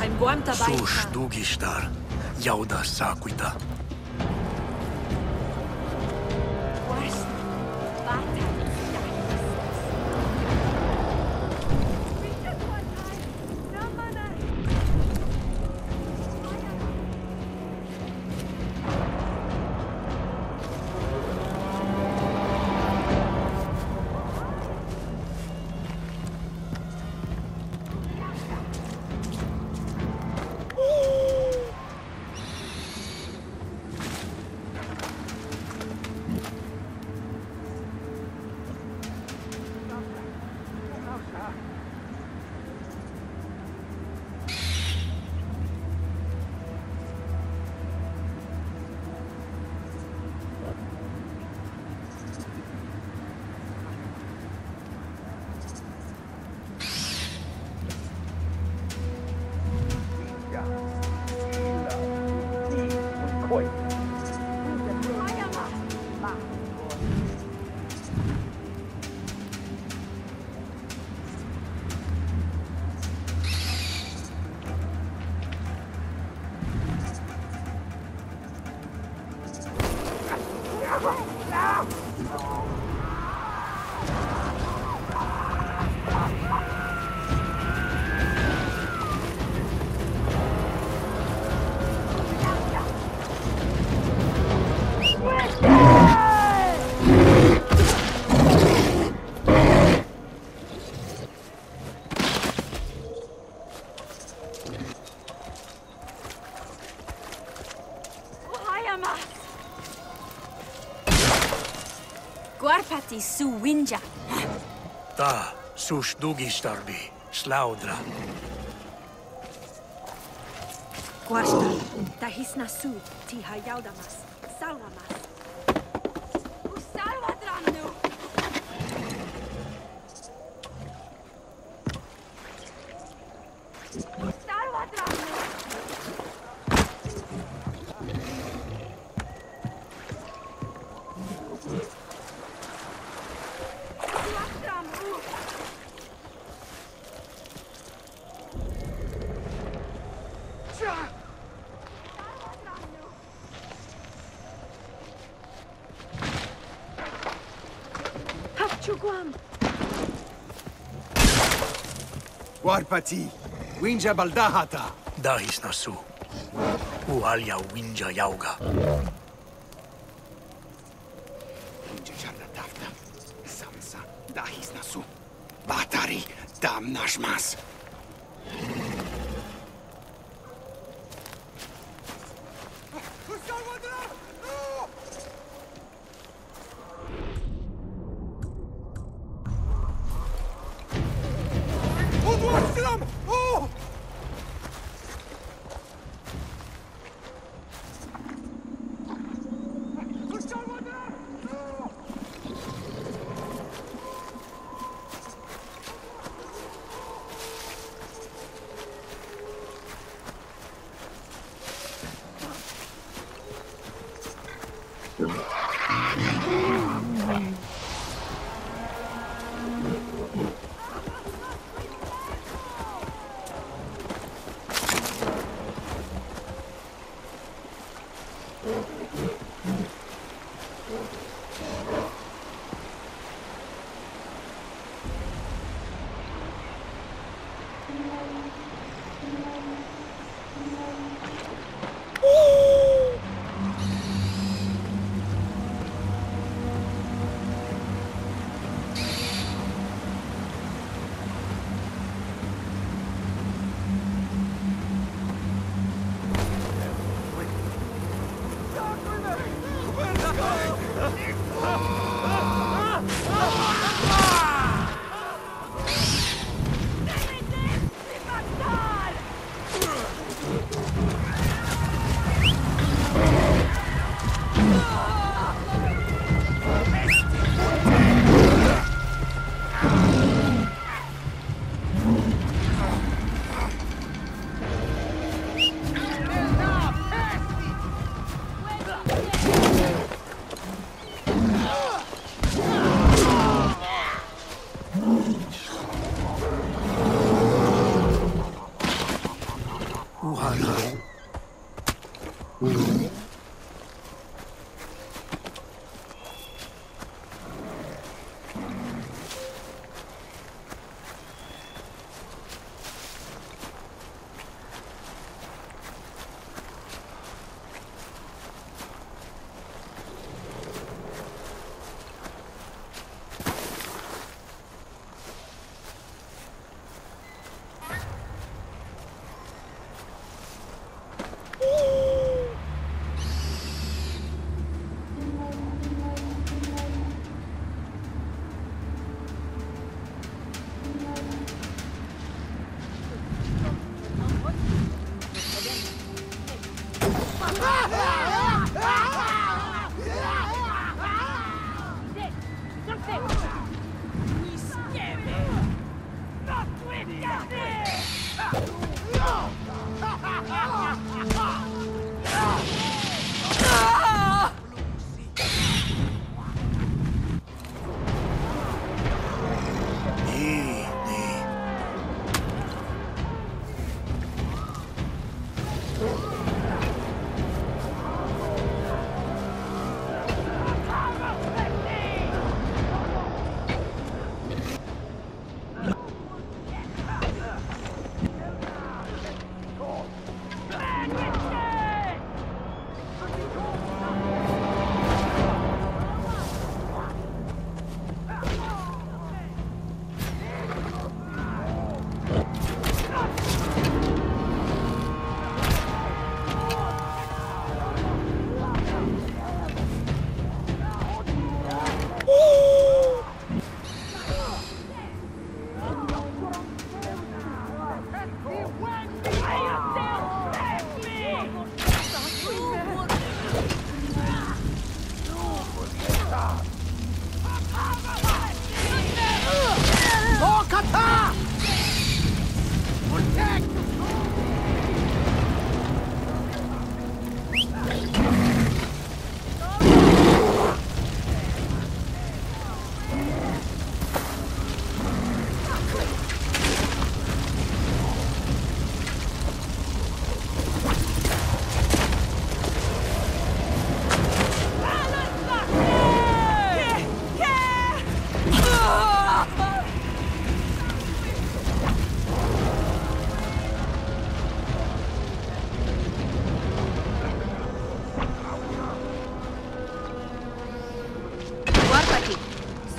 Aishaim Guam tabai. Sush dugistar. Bravo! Asti su winja. Ta, suš dugi starbi, slaudra. Guasta, tahisna su, tiha yaudamas. Warpati, Winja Baldahata. Dahis nasu. Ualia winja yauga. Winja Tahis nasu. Batari dam nashmas.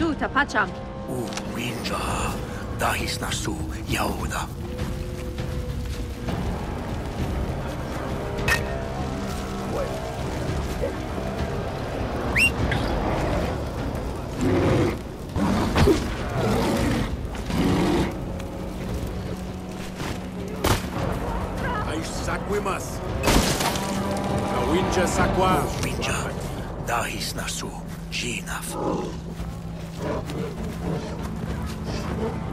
Guardati! Su, tapacciam! U Winja dahis nasu Yauda. Aish sakwimas. Awinja sakwa. Winja dahis nasu Jinaf. Thank you.